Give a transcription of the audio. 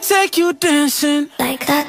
take you dancing Like that.